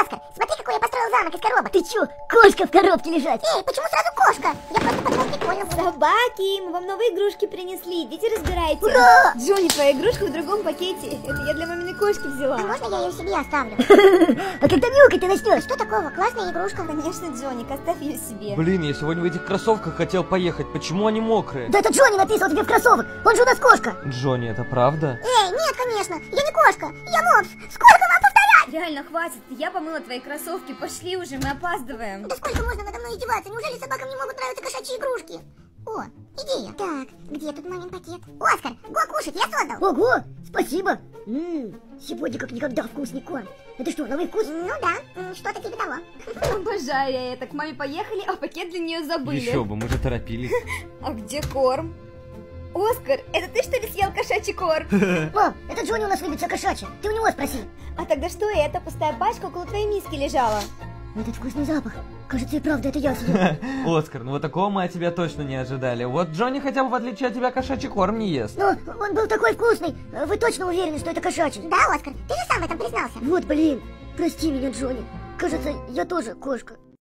Оскар, смотри, какой я построил замок из коробок. Ты чё, кошка в коробке лежать? Эй, почему сразу кошка? Я просто подумал, прикольно будет. Собаки, мы вам новые игрушки принесли, идите разбирайте. Ура! Джонни, твоя игрушка в другом пакете. Это я для маминой кошки взяла. А можно я ее себе оставлю? А когда мяукать ты начнешь? Что такого? Классная игрушка. Конечно, Джонни, оставь ее себе. Блин, я сегодня в этих кроссовках хотел поехать. Почему они мокрые? Да это Джонни написал тебе в кроссовок, он же у нас кошка. Джонни, это правда? Эй, нет, конечно, я не кошка, я мопс. Сколько вам? Реально, хватит. Я помыла твои кроссовки. Пошли уже, мы опаздываем. Да сколько можно надо мной издеваться? Неужели собакам не могут нравиться кошачьи игрушки? О, идея. Так, где тут мамин пакет? Оскар, го кушать, я создал. Ого, спасибо. Ммм, сегодня как никогда вкусный корм. Это что, новый вкус? Ну да, что-то типа того. Обожаю я это. К маме поехали, а пакет для нее забыли. Еще бы, мы же торопились. А где корм? Оскар, это ты что ли съел кошачий корм? Мам, это Джонни у нас любит все кошачье. Ты у него спроси. А тогда что это? Пустая пачка около твоей миски лежала. Этот вкусный запах. Кажется, и правда, это я съел. Оскар, ну вот такого мы от тебя точно не ожидали. Вот Джонни хотя бы в отличие от тебя кошачий корм не ест. Но он был такой вкусный. Вы точно уверены, что это кошачий? Да, Оскар, ты же сам в этом признался. Вот, блин. Прости меня, Джонни. Кажется, я тоже кошка.